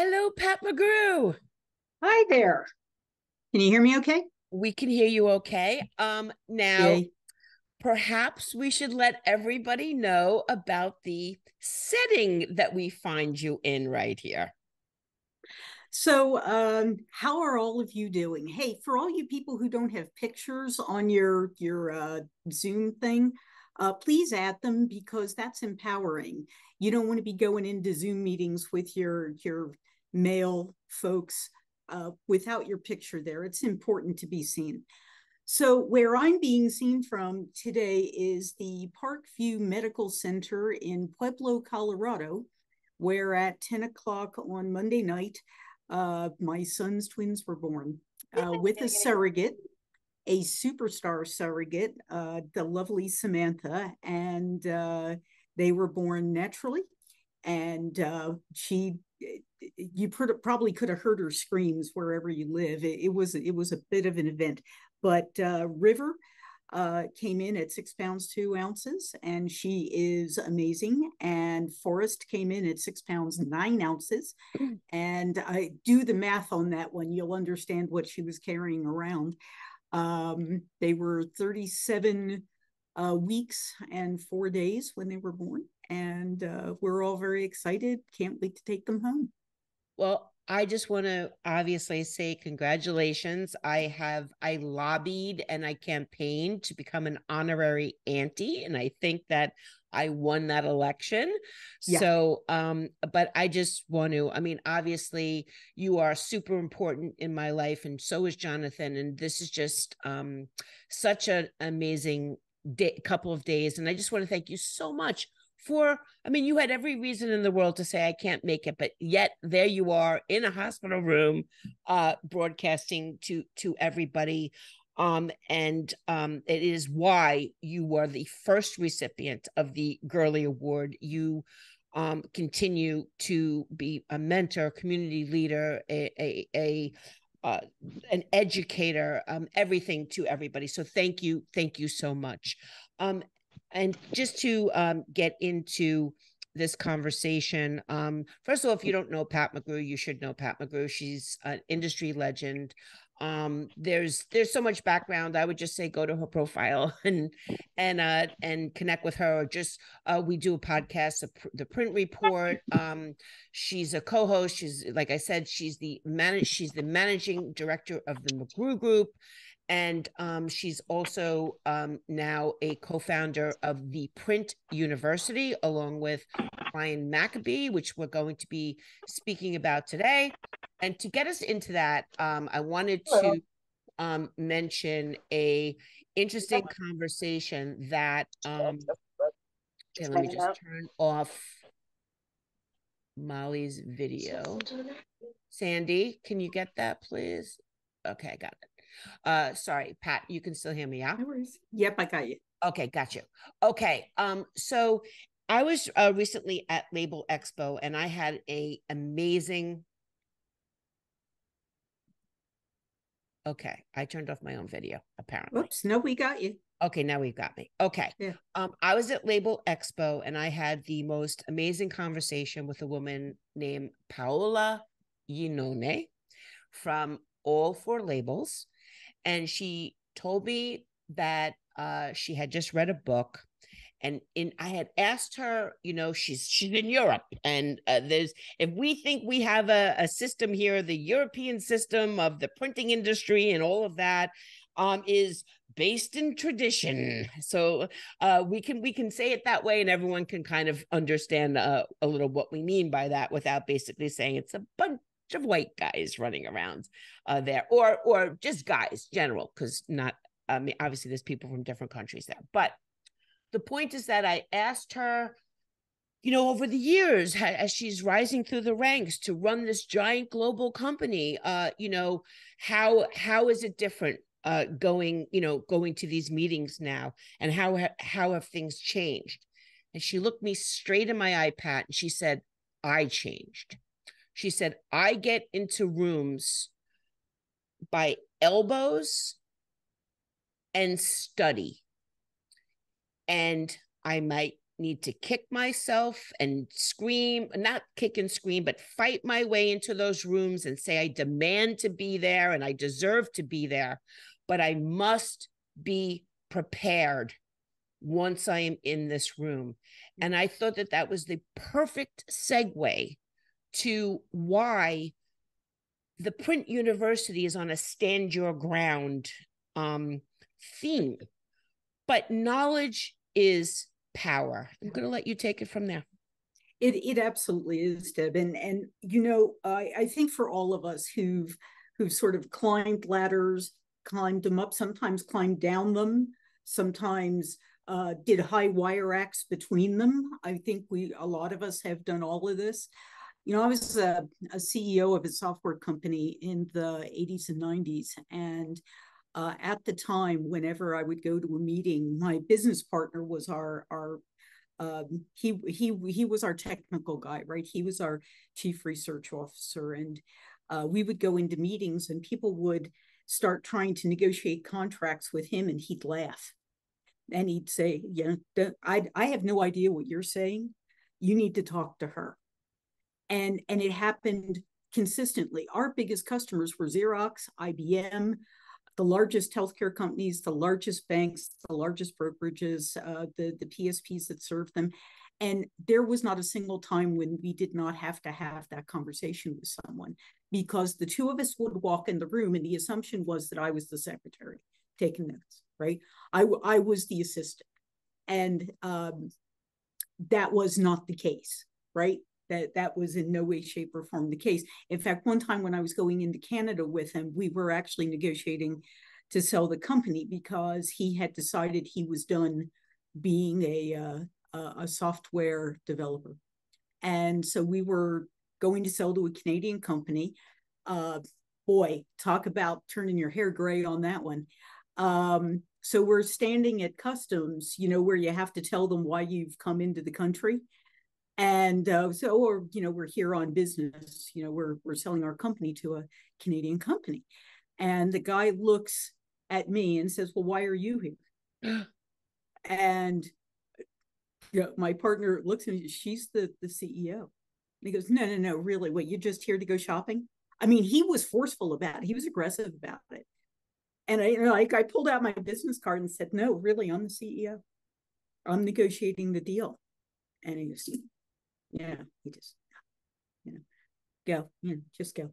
Hello, Pat McGrew. Hi there. Can you hear me okay? We can hear you okay. Um, now, Yay. perhaps we should let everybody know about the setting that we find you in right here. So, um, how are all of you doing? Hey, for all you people who don't have pictures on your your uh, Zoom thing, uh, please add them because that's empowering. You don't want to be going into Zoom meetings with your your male folks uh, without your picture there. It's important to be seen. So where I'm being seen from today is the Parkview Medical Center in Pueblo, Colorado, where at 10 o'clock on Monday night, uh, my son's twins were born uh, with a surrogate a superstar surrogate, uh, the lovely Samantha, and uh, they were born naturally. And uh, she, you probably could have heard her screams wherever you live. It, it was it was a bit of an event, but uh, River uh, came in at six pounds two ounces, and she is amazing. And Forrest came in at six pounds nine ounces, mm. and I do the math on that one. You'll understand what she was carrying around. Um, they were 37 uh, weeks and four days when they were born. And uh, we're all very excited. Can't wait to take them home. Well, I just want to obviously say congratulations. I have I lobbied and I campaigned to become an honorary auntie, and I think that I won that election. Yeah. So, um, but I just want to, I mean, obviously you are super important in my life and so is Jonathan. And this is just um, such an amazing day, couple of days. And I just want to thank you so much for, I mean, you had every reason in the world to say, I can't make it, but yet there you are in a hospital room, uh, broadcasting to, to everybody um, and um, it is why you were the first recipient of the Gurley Award. You um, continue to be a mentor, community leader, a, a, a uh, an educator, um, everything to everybody. So thank you, thank you so much. Um, and just to um, get into this conversation. Um, first of all, if you don't know Pat McGrew, you should know Pat McGrew. She's an industry legend um there's there's so much background i would just say go to her profile and and uh and connect with her or just uh we do a podcast the print report. Um she's a co-host she's like i said she's the manage she's the managing director of the mcgrew group and um, she's also um, now a co-founder of the Print University, along with Ryan McAbee, which we're going to be speaking about today. And to get us into that, um, I wanted to um, mention a interesting conversation that. Um, okay, let me just turn off Molly's video. Sandy, can you get that, please? Okay, I got it. Uh, sorry, Pat, you can still hear me, yeah? No worries. Yep, I got you. Okay, got you. Okay, um, so I was uh, recently at Labelexpo and I had a amazing. Okay, I turned off my own video. Apparently. Oops! No, we got you. Okay, now we've got me. Okay. Yeah. Um, I was at Labelexpo and I had the most amazing conversation with a woman named Paola Yinone from All4Labels and she told me that uh, she had just read a book and in I had asked her, you know, she's she's in Europe, and uh, there's if we think we have a, a system here, the European system of the printing industry and all of that um, is based in tradition. So uh, we can we can say it that way, and everyone can kind of understand uh, a little what we mean by that without basically saying it's a bunch of white guys running around uh, there, or or just guys general, because not I mean obviously there's people from different countries there. But the point is that I asked her, you know, over the years as she's rising through the ranks to run this giant global company, uh, you know, how how is it different uh, going, you know, going to these meetings now, and how how have things changed? And she looked me straight in my ipad and she said, "I changed." She said, I get into rooms by elbows and study. And I might need to kick myself and scream, not kick and scream, but fight my way into those rooms and say, I demand to be there and I deserve to be there. But I must be prepared once I am in this room. And I thought that that was the perfect segue to why the print university is on a stand your ground um, theme. But knowledge is power. I'm going to let you take it from there. It it absolutely is, Deb, and and you know I I think for all of us who've who've sort of climbed ladders, climbed them up, sometimes climbed down them, sometimes uh, did high wire acts between them. I think we a lot of us have done all of this. You know, I was a, a CEO of a software company in the 80s and 90s, and uh, at the time, whenever I would go to a meeting, my business partner was our our um, he he he was our technical guy, right? He was our chief research officer, and uh, we would go into meetings, and people would start trying to negotiate contracts with him, and he'd laugh, and he'd say, "You know, I I have no idea what you're saying. You need to talk to her," and and it happened consistently. Our biggest customers were Xerox, IBM, the largest healthcare companies, the largest banks, the largest brokerages, uh, the, the PSPs that serve them. And there was not a single time when we did not have to have that conversation with someone because the two of us would walk in the room and the assumption was that I was the secretary taking notes, right? I, I was the assistant. And um, that was not the case, right? That that was in no way shape or form the case. In fact one time when i was going into canada with him we were actually negotiating to sell the company because he had decided he was done being a uh, a software developer. And so we were going to sell to a canadian company. Uh, boy talk about turning your hair gray on that one. Um, so we're standing at customs you know where you have to tell them why you've come into the country and uh, so or you know we're here on business you know we're we're selling our company to a canadian company. And the guy looks at me and says well why are you here? And you know, my partner looks at me she's the the ceo and he goes no no no really what you're just here to go shopping? I mean he was forceful about it. He was aggressive about it. And i you know, like i pulled out my business card and said no really i'm the ceo i'm negotiating the deal. And he goes yeah, he just, you know, go, you know, just go.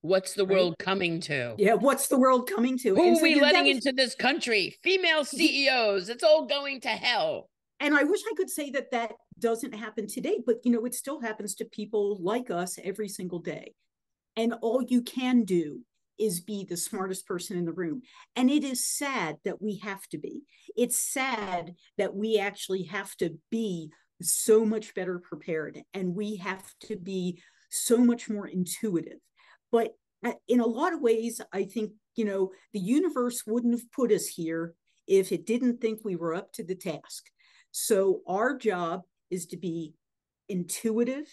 What's the right? world coming to? Yeah, what's the world coming to? Who and are so, we letting was, into this country? Female CEOs. It's all going to hell. And I wish I could say that that doesn't happen today, but you know, it still happens to people like us every single day. And all you can do is be the smartest person in the room. And it is sad that we have to be. It's sad that we actually have to be so much better prepared and we have to be so much more intuitive. But uh, in a lot of ways i think you know the universe wouldn't have put us here if it didn't think we were up to the task. So our job is to be intuitive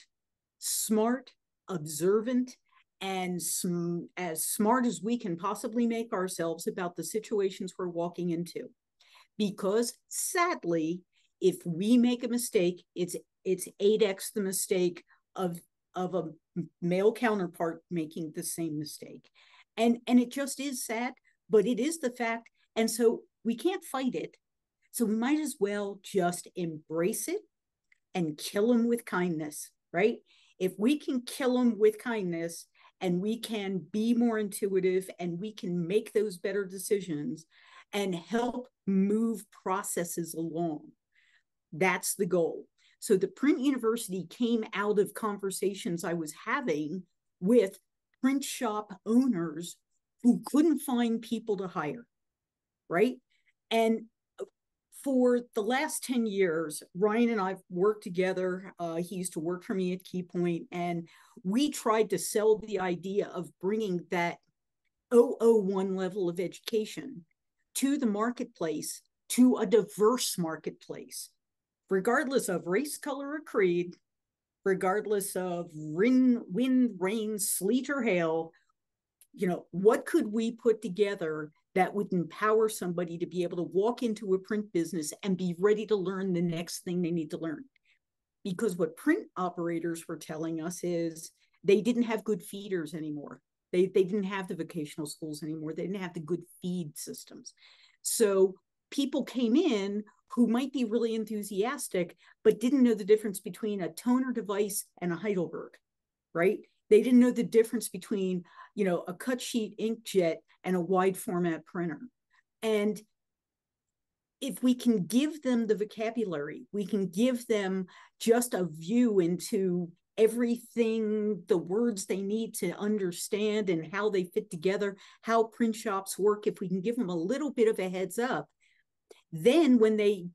smart observant and sm- as smart as we can possibly make ourselves about the situations we're walking into. Because sadly if we make a mistake, it's it's 8x the mistake of of a male counterpart making the same mistake. And and it just is sad, but it is the fact. And so we can't fight it. So we might as well just embrace it and kill them with kindness, right? If we can kill them with kindness and we can be more intuitive and we can make those better decisions and help move processes along, that's the goal. So the print university came out of conversations I was having with print shop owners who couldn't find people to hire, right? And for the last 10 years, Ryan and I've worked together. Uh, he used to work for me at Keypoint, and we tried to sell the idea of bringing that 001 level of education to the marketplace, to a diverse marketplace regardless of race, color, or creed, regardless of wind, wind, rain, sleet, or hail, you know, what could we put together that would empower somebody to be able to walk into a print business and be ready to learn the next thing they need to learn. Because what print operators were telling us is they didn't have good feeders anymore. They, they didn't have the vocational schools anymore. They didn't have the good feed systems. So people came in who might be really enthusiastic, but didn't know the difference between a toner device and a Heidelberg, right? They didn't know the difference between, you know, a cut sheet inkjet and a wide format printer. And if we can give them the vocabulary, we can give them just a view into everything, the words they need to understand and how they fit together, how print shops work, if we can give them a little bit of a heads up, then when they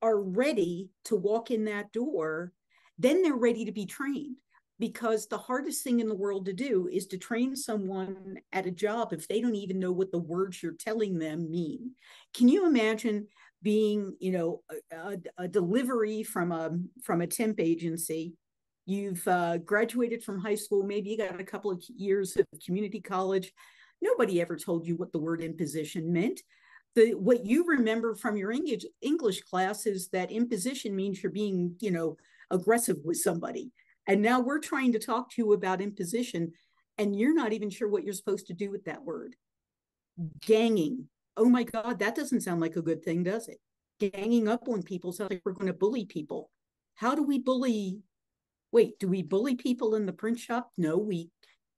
are ready to walk in that door, then they're ready to be trained. Because the hardest thing in the world to do is to train someone at a job if they don't even know what the words you're telling them mean. Can you imagine being, you know, a, a delivery from a from a temp agency you've uh, graduated from high school, maybe you got a couple of years of community college. Nobody ever told you what the word imposition meant. The, what you remember from your English English class is that imposition means you're being, you know, aggressive with somebody. And now we're trying to talk to you about imposition, and you're not even sure what you're supposed to do with that word. Ganging. Oh my God, that doesn't sound like a good thing, does it? Ganging up on people sounds like we're going to bully people. How do we bully wait, do we bully people in the print shop? No, we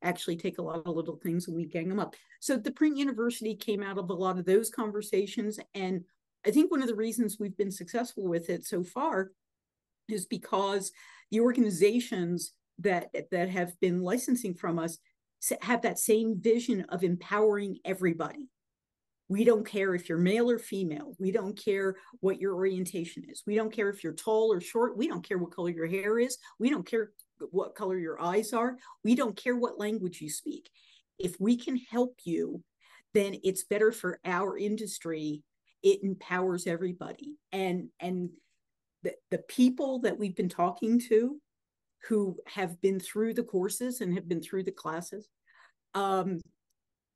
actually take a lot of little things and we gang them up. So the print university came out of a lot of those conversations. And I think one of the reasons we've been successful with it so far is because the organizations that that have been licensing from us have that same vision of empowering everybody we don't care if you're male or female. We don't care what your orientation is. We don't care if you're tall or short. We don't care what color your hair is. We don't care what color your eyes are. We don't care what language you speak. If we can help you, then it's better for our industry. It empowers everybody. And and the, the people that we've been talking to who have been through the courses and have been through the classes, um,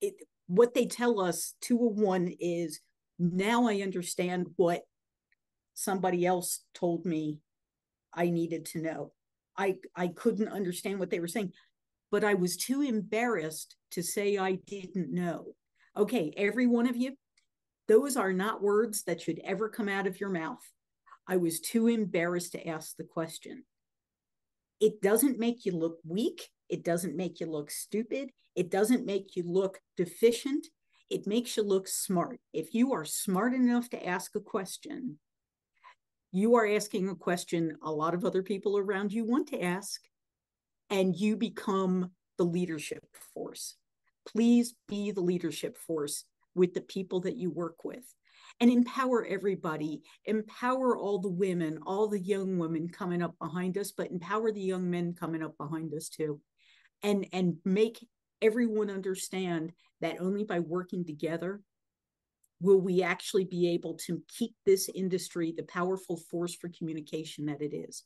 it, what they tell us 201 is now I understand what somebody else told me I needed to know. I I couldn't understand what they were saying, but I was too embarrassed to say I didn't know. Okay, every one of you, those are not words that should ever come out of your mouth. I was too embarrassed to ask the question. It doesn't make you look weak. It doesn't make you look stupid. It doesn't make you look deficient. It makes you look smart. If you are smart enough to ask a question, you are asking a question a lot of other people around you want to ask, and you become the leadership force. Please be the leadership force with the people that you work with and empower everybody empower all the women all the young women coming up behind us but empower the young men coming up behind us too and and make everyone understand that only by working together will we actually be able to keep this industry the powerful force for communication that it is?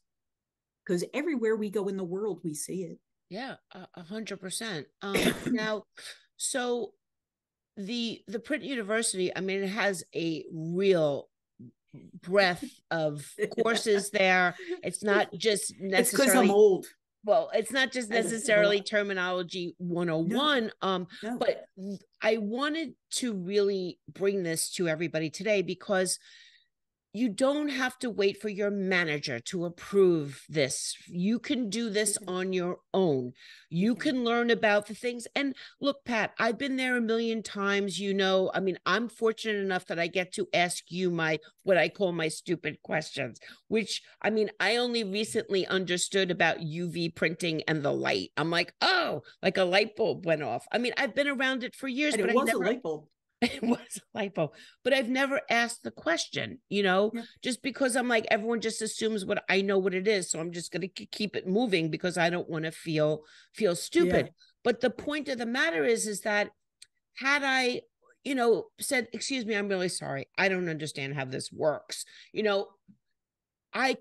Because everywhere we go in the world we see it. Yeah a hundred percent. Um now so the the print university i mean it has a real breadth of courses there. It's not just necessarily it's because i'm old well it's not just necessarily terminology 101 no, um no. but i wanted to really bring this to everybody today because you don't have to wait for your manager to approve this. You can do this mm-hmm. on your own. You mm-hmm. can learn about the things. And look, Pat, I've been there a million times. You know, I mean, I'm fortunate enough that I get to ask you my what I call my stupid questions, which I mean, I only recently understood about UV printing and the light. I'm like, oh, like a light bulb went off. I mean, I've been around it for years, and but it was never, a light bulb. it was a lipo. But i've never asked the question you know yeah. just because i'm like everyone just assumes what i know what it is so i'm just going to keep it moving because i don't want to feel feel stupid. Yeah. but the point of the matter is is that had i you know said excuse me i'm really sorry. I don't understand how this works. You know i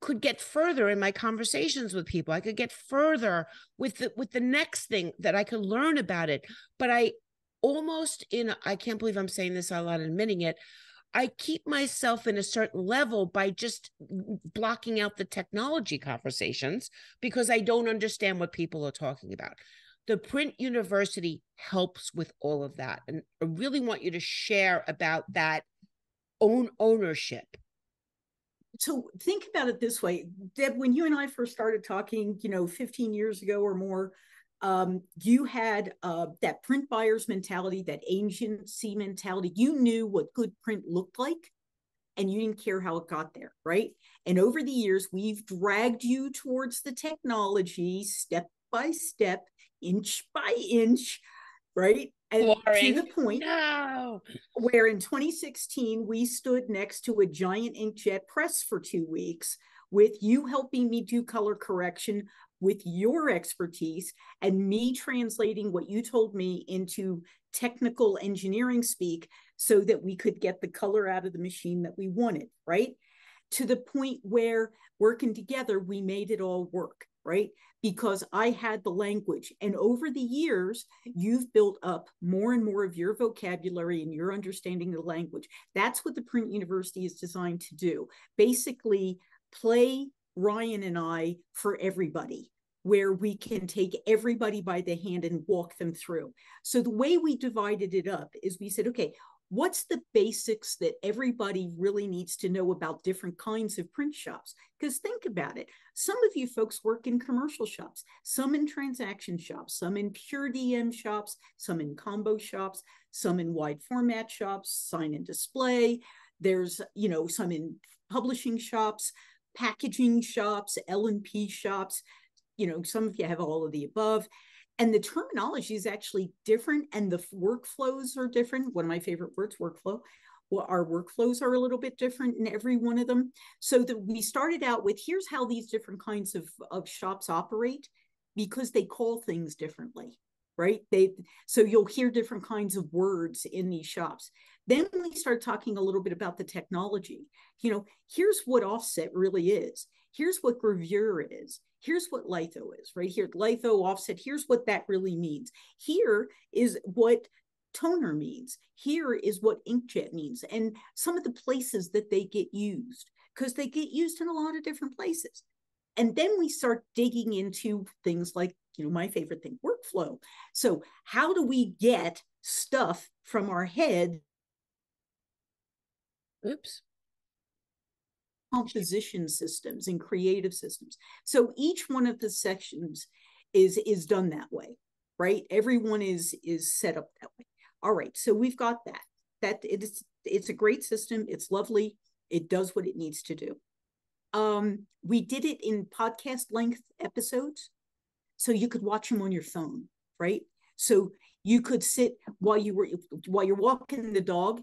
could get further in my conversations with people. I could get further with the with the next thing that i could learn about it. But i almost in I can't believe I'm saying this out loud admitting it. I keep myself in a certain level by just blocking out the technology conversations because I don't understand what people are talking about. The print university helps with all of that. And I really want you to share about that own ownership. So think about it this way. Deb, when you and I first started talking, you know, 15 years ago or more, um, you had uh, that print buyer's mentality, that agency mentality. You knew what good print looked like, and you didn't care how it got there, right? And over the years, we've dragged you towards the technology step by step, inch by inch, right? And to the point no. where in 2016 we stood next to a giant inkjet press for two weeks with you helping me do color correction with your expertise and me translating what you told me into technical engineering speak so that we could get the color out of the machine that we wanted, right? To the point where working together, we made it all work, right? Because I had the language. And over the years, you've built up more and more of your vocabulary and your understanding of the language. That's what the Print University is designed to do. Basically, play Ryan and I for everybody, where we can take everybody by the hand and walk them through. So the way we divided it up is we said, okay, what's the basics that everybody really needs to know about different kinds of print shops? Because think about it. Some of you folks work in commercial shops, some in transaction shops, some in pure DM shops, some in combo shops, some in wide format shops, sign and display. There's, you know, some in publishing shops packaging shops, L&P shops, you know, some of you have all of the above. And the terminology is actually different and the workflows are different. One of my favorite words, workflow. Well, our workflows are a little bit different in every one of them. So that we started out with here's how these different kinds of, of shops operate because they call things differently right they so you'll hear different kinds of words in these shops then we start talking a little bit about the technology. You know here's what offset really is. Here's what gravure is. Here's what litho is right here. Litho offset here's what that really means. Here is what toner means. Here is what inkjet means and some of the places that they get used because they get used in a lot of different places. And then we start digging into things like you know my favorite thing workflow. So how do we get stuff from our head oops. Composition systems and creative systems. So each one of the sections is is done that way right? Everyone is is set up that way. All right so we've got that. That it's it's a great system. It's lovely. It does what it needs to do. Um we did it in podcast length episodes so you could watch them on your phone right? So you could sit while you were while you're walking the dog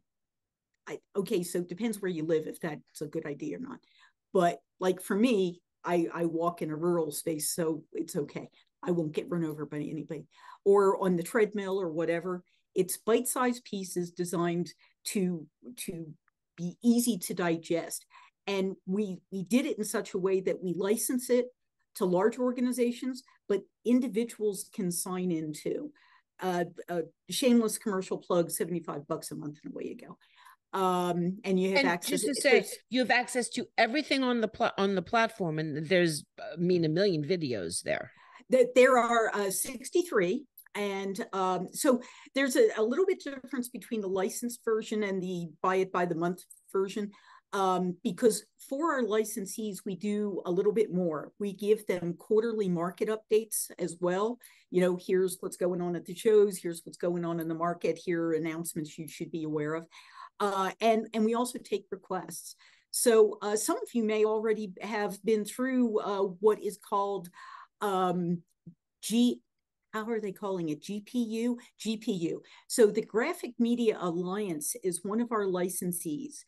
I, okay so it depends where you live if that's a good idea or not but like for me i i walk in a rural space so it's okay i won't get run over by anybody or on the treadmill or whatever it's bite-sized pieces designed to to be easy to digest and we we did it in such a way that we license it to large organizations, but individuals can sign in too. Uh, a shameless commercial plug, 75 bucks a month and away you go. Um, and you have and access just to say you have access to everything on the pl- on the platform and there's I mean a million videos there. That there are uh, 63 and um, so there's a, a, little bit difference between the licensed version and the buy it by the month version um, because for our licensees, we do a little bit more. We give them quarterly market updates as well. You know, here's what's going on at the shows, here's what's going on in the market, here are announcements you should be aware of. Uh, and, and we also take requests. So uh, some of you may already have been through uh, what is called um, G, how are they calling it? GPU? GPU. So the Graphic Media Alliance is one of our licensees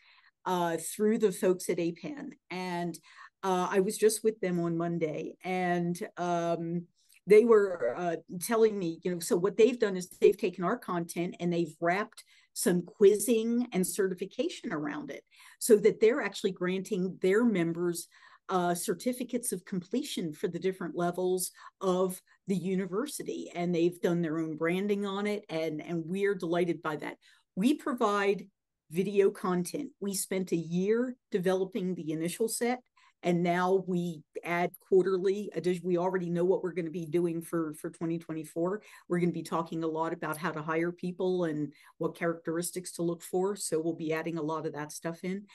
uh, through the folks at APAN. And uh, I was just with them on Monday, and um, they were uh, telling me, you know, so what they've done is they've taken our content and they've wrapped some quizzing and certification around it so that they're actually granting their members uh, certificates of completion for the different levels of the university, and they've done their own branding on it, and and we're delighted by that. We provide video content. We spent a year developing the initial set and now we add quarterly we already know what we're going to be doing for for 2024 we're going to be talking a lot about how to hire people and what characteristics to look for. So we'll be adding a lot of that stuff in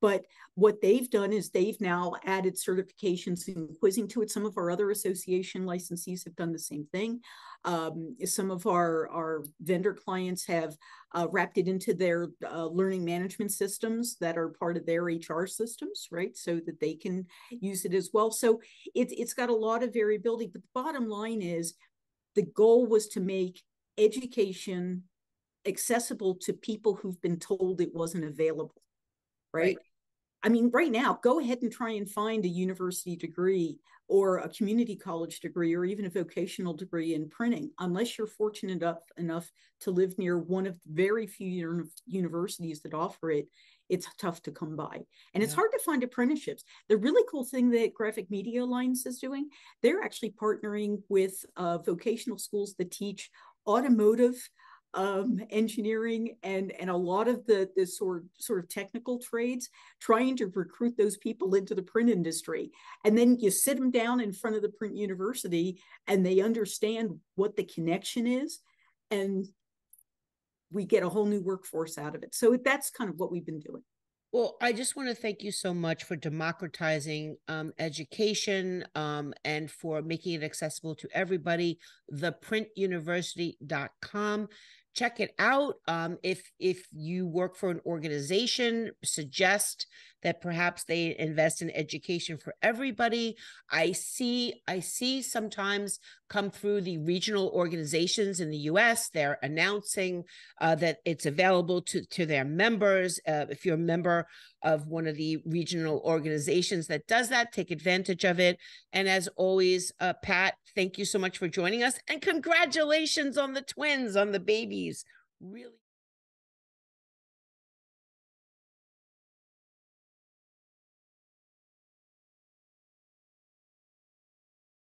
but what they've done is they've now added certifications and quizzing to it. Some of our other association licensees have done the same thing. Um, some of our, our vendor clients have uh, wrapped it into their uh, learning management systems that are part of their HR systems, right? So that they can use it as well. So it, it's got a lot of variability. But the bottom line is the goal was to make education accessible to people who've been told it wasn't available right? I mean, right now, go ahead and try and find a university degree or a community college degree or even a vocational degree in printing, unless you're fortunate enough, enough to live near one of the very few universities that offer it. It's tough to come by. And yeah. it's hard to find apprenticeships. The really cool thing that Graphic Media Alliance is doing, they're actually partnering with uh, vocational schools that teach automotive um, engineering and and a lot of the the sort sort of technical trades, trying to recruit those people into the print industry, and then you sit them down in front of the print university, and they understand what the connection is, and we get a whole new workforce out of it. So that's kind of what we've been doing. Well, I just want to thank you so much for democratizing um, education um, and for making it accessible to everybody. Theprintuniversity.com check it out. Um, if if you work for an organization, suggest that perhaps they invest in education for everybody. I see I see sometimes come through the regional organizations in the U.S. They're announcing uh, that it's available to to their members. Uh, if you're a member of one of the regional organizations that does that, take advantage of it. And as always, uh, Pat, thank you so much for joining us, and congratulations on the twins, on the babies. Really.